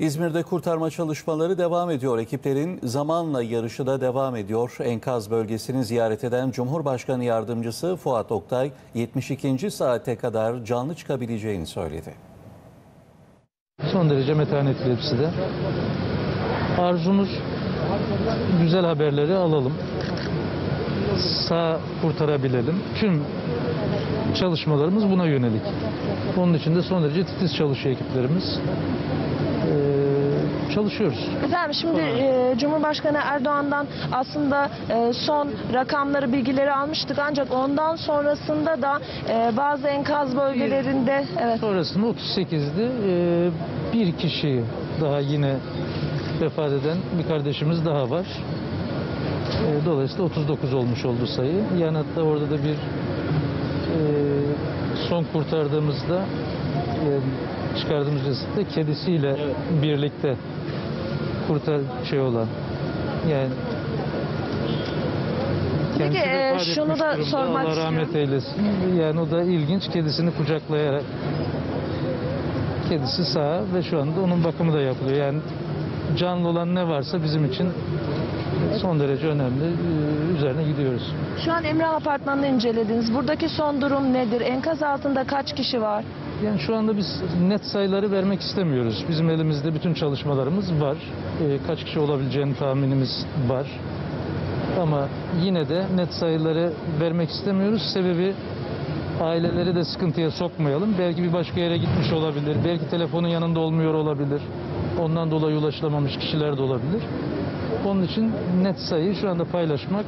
İzmir'de kurtarma çalışmaları devam ediyor. Ekiplerin zamanla yarışı da devam ediyor. Enkaz bölgesini ziyaret eden Cumhurbaşkanı Yardımcısı Fuat Oktay 72. saate kadar canlı çıkabileceğini söyledi. Son derece metanetli hepsi de. Arzumuz güzel haberleri alalım. Sağ kurtarabilelim. Tüm çalışmalarımız buna yönelik. Onun için de son derece titiz çalışıyor ekiplerimiz. Ee, çalışıyoruz. Efendim şimdi e, Cumhurbaşkanı Erdoğan'dan aslında e, son rakamları, bilgileri almıştık ancak ondan sonrasında da e, bazı enkaz bölgelerinde evet Sonrasında 38'di. Ee, bir kişi daha yine vefat eden bir kardeşimiz daha var. Ee, dolayısıyla 39 olmuş oldu sayı. Yani hatta orada da bir son kurtardığımızda e, çıkardığımız cesette kedisiyle birlikte kurtar şey olan yani Peki, e, şunu da durumda. sormak Allah rahmet istiyorum. eylesin. Yani o da ilginç. Kedisini kucaklayarak kedisi sağ ve şu anda onun bakımı da yapılıyor. Yani canlı olan ne varsa bizim için son derece önemli. Ee, Üzerine gidiyoruz. şu an Emrah Apartmanı'nı incelediniz. Buradaki son durum nedir? Enkaz altında kaç kişi var? Yani şu anda biz net sayıları vermek istemiyoruz. Bizim elimizde bütün çalışmalarımız var. Ee, kaç kişi olabileceğini tahminimiz var. Ama yine de net sayıları vermek istemiyoruz. Sebebi aileleri de sıkıntıya sokmayalım. Belki bir başka yere gitmiş olabilir. Belki telefonun yanında olmuyor olabilir. Ondan dolayı ulaşılamamış kişiler de olabilir. Onun için net sayıyı şu anda paylaşmak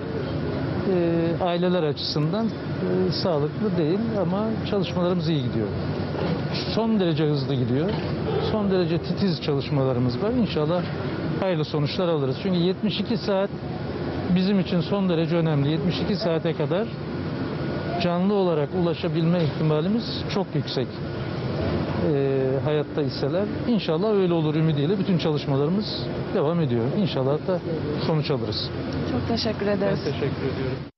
e, aileler açısından e, sağlıklı değil ama çalışmalarımız iyi gidiyor. Son derece hızlı gidiyor. Son derece titiz çalışmalarımız var. İnşallah hayırlı sonuçlar alırız. Çünkü 72 saat bizim için son derece önemli. 72 saate kadar canlı olarak ulaşabilme ihtimalimiz çok yüksek. E, hayatta iseler. İnşallah öyle olur ümidiyle bütün çalışmalarımız devam ediyor. İnşallah da sonuç alırız. Çok teşekkür Ben ederiz. teşekkür ediyorum.